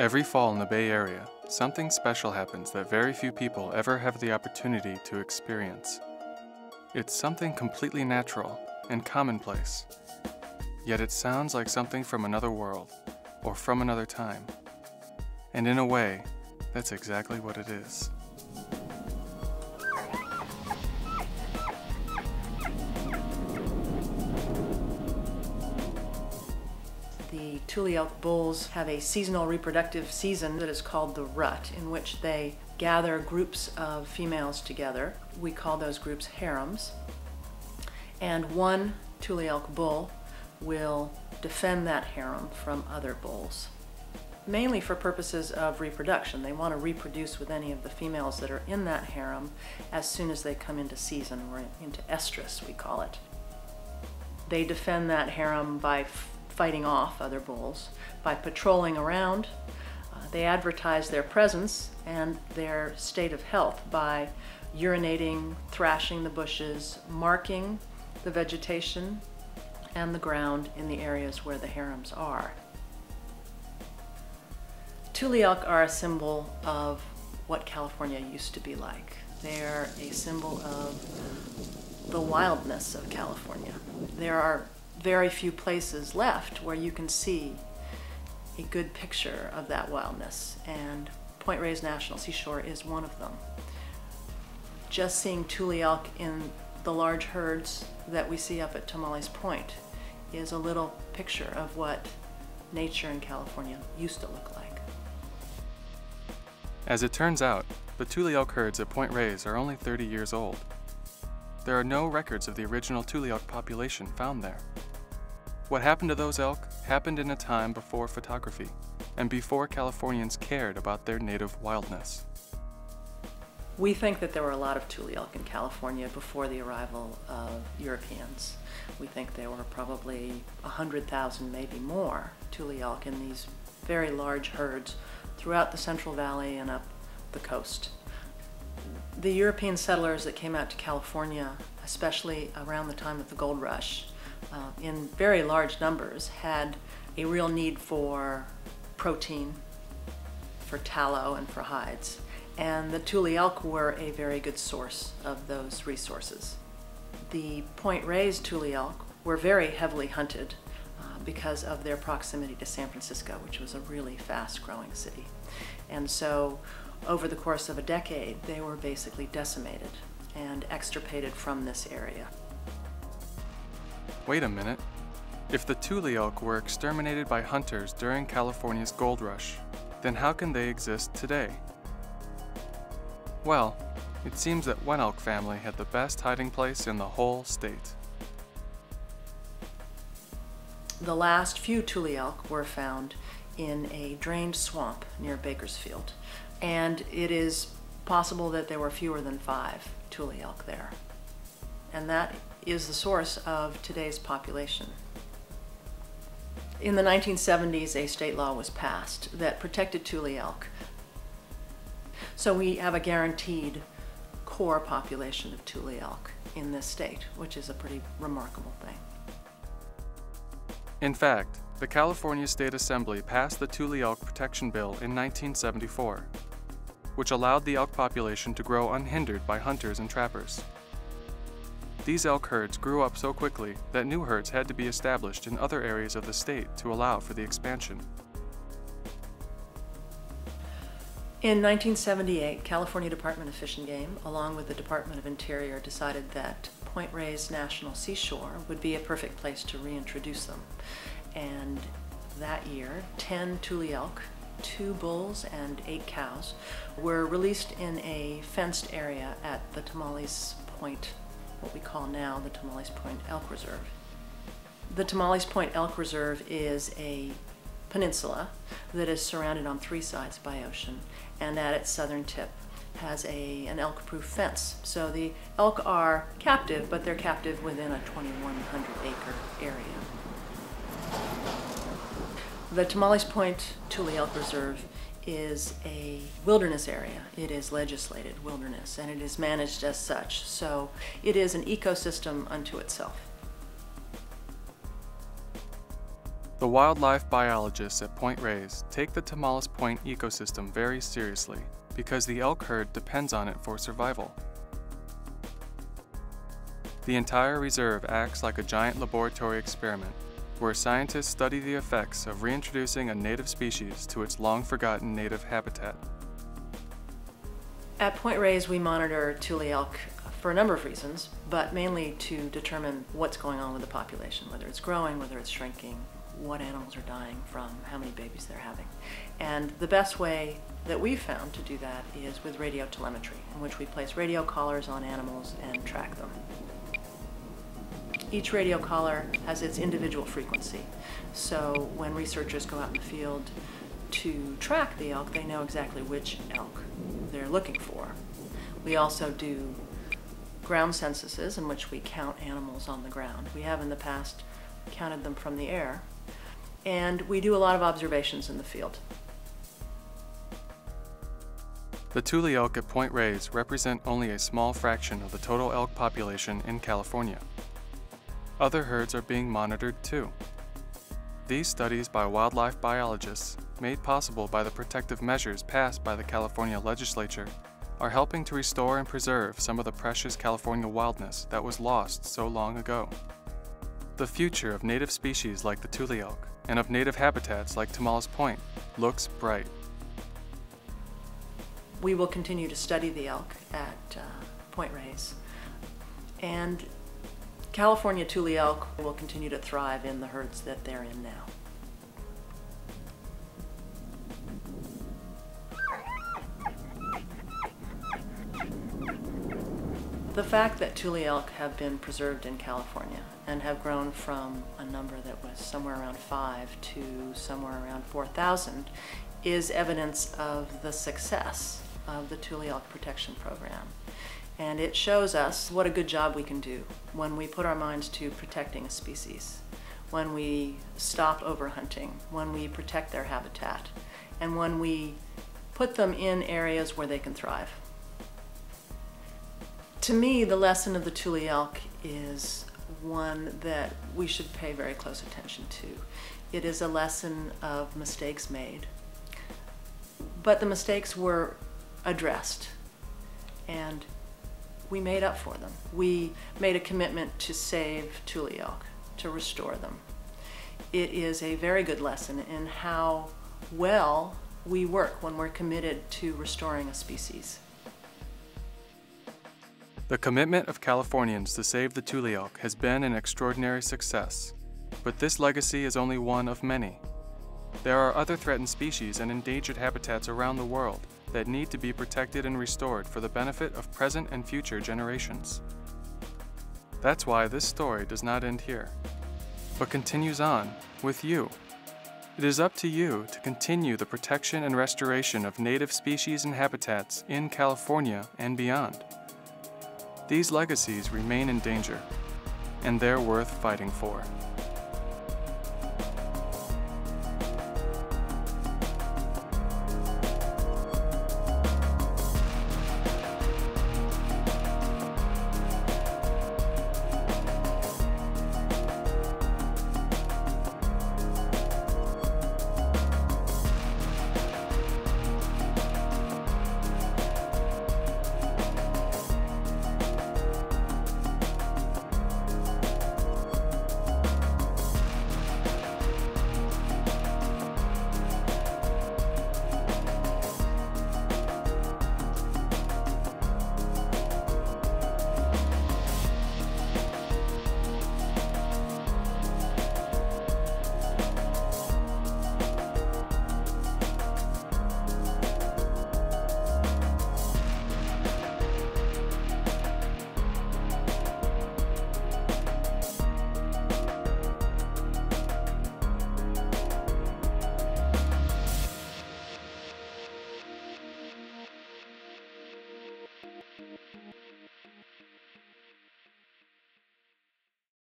Every fall in the Bay Area, something special happens that very few people ever have the opportunity to experience. It's something completely natural and commonplace, yet it sounds like something from another world or from another time. And in a way, that's exactly what it is. Tule elk bulls have a seasonal reproductive season that is called the rut, in which they gather groups of females together. We call those groups harems. And one Tule elk bull will defend that harem from other bulls, mainly for purposes of reproduction. They want to reproduce with any of the females that are in that harem as soon as they come into season, or into estrus, we call it. They defend that harem by fighting off other bulls, by patrolling around. Uh, they advertise their presence and their state of health by urinating, thrashing the bushes, marking the vegetation and the ground in the areas where the harems are. Tule elk are a symbol of what California used to be like. They're a symbol of the wildness of California. There are very few places left where you can see a good picture of that wildness, and Point Reyes National Seashore is one of them. Just seeing Tule elk in the large herds that we see up at Tomales Point is a little picture of what nature in California used to look like. As it turns out, the Tule elk herds at Point Reyes are only 30 years old. There are no records of the original Tule elk population found there. What happened to those elk happened in a time before photography and before Californians cared about their native wildness. We think that there were a lot of Tule elk in California before the arrival of Europeans. We think there were probably 100,000, maybe more, Tule elk in these very large herds throughout the Central Valley and up the coast. The European settlers that came out to California, especially around the time of the gold rush, uh, in very large numbers had a real need for protein, for tallow, and for hides. And the Tule elk were a very good source of those resources. The Point Reyes Tule elk were very heavily hunted uh, because of their proximity to San Francisco, which was a really fast growing city. And so over the course of a decade, they were basically decimated and extirpated from this area. Wait a minute. If the Tule elk were exterminated by hunters during California's gold rush, then how can they exist today? Well, it seems that one elk family had the best hiding place in the whole state. The last few Tule elk were found in a drained swamp near Bakersfield, and it is possible that there were fewer than five Tule elk there. And that is the source of today's population. In the 1970s, a state law was passed that protected Tule elk. So we have a guaranteed core population of Tule elk in this state, which is a pretty remarkable thing. In fact, the California State Assembly passed the Tule Elk Protection Bill in 1974, which allowed the elk population to grow unhindered by hunters and trappers. These elk herds grew up so quickly that new herds had to be established in other areas of the state to allow for the expansion. In 1978, California Department of Fish and Game, along with the Department of Interior, decided that Point Reyes National Seashore would be a perfect place to reintroduce them. And that year, 10 Tule elk, two bulls, and eight cows were released in a fenced area at the Tomales Point what we call now the Tomales Point Elk Reserve. The Tomales Point Elk Reserve is a peninsula that is surrounded on three sides by ocean and at its southern tip has a, an elk-proof fence. So the elk are captive, but they're captive within a 2,100 acre area. The Tomales Point Tule Elk Reserve is a wilderness area. It is legislated wilderness and it is managed as such. So it is an ecosystem unto itself. The wildlife biologists at Point Reyes take the Tomales Point ecosystem very seriously because the elk herd depends on it for survival. The entire reserve acts like a giant laboratory experiment where scientists study the effects of reintroducing a native species to its long forgotten native habitat. At Point Reyes, we monitor Tule elk for a number of reasons, but mainly to determine what's going on with the population, whether it's growing, whether it's shrinking, what animals are dying from, how many babies they're having. And the best way that we've found to do that is with radio telemetry, in which we place radio collars on animals and track them. Each radio collar has its individual frequency. So when researchers go out in the field to track the elk, they know exactly which elk they're looking for. We also do ground censuses in which we count animals on the ground. We have in the past counted them from the air, and we do a lot of observations in the field. The Tule elk at Point Reyes represent only a small fraction of the total elk population in California. Other herds are being monitored too. These studies by wildlife biologists, made possible by the protective measures passed by the California legislature, are helping to restore and preserve some of the precious California wildness that was lost so long ago. The future of native species like the Tule elk and of native habitats like Tomales Point looks bright. We will continue to study the elk at uh, Point Reyes. And California Tule elk will continue to thrive in the herds that they're in now. The fact that Tule elk have been preserved in California and have grown from a number that was somewhere around five to somewhere around 4,000 is evidence of the success of the Tule elk protection program. And it shows us what a good job we can do when we put our minds to protecting a species, when we stop overhunting, when we protect their habitat, and when we put them in areas where they can thrive. To me, the lesson of the Tule elk is one that we should pay very close attention to. It is a lesson of mistakes made, but the mistakes were addressed and we made up for them. We made a commitment to save Tule elk, to restore them. It is a very good lesson in how well we work when we're committed to restoring a species. The commitment of Californians to save the Tule elk has been an extraordinary success, but this legacy is only one of many. There are other threatened species and endangered habitats around the world that need to be protected and restored for the benefit of present and future generations. That's why this story does not end here, but continues on with you. It is up to you to continue the protection and restoration of native species and habitats in California and beyond. These legacies remain in danger, and they're worth fighting for.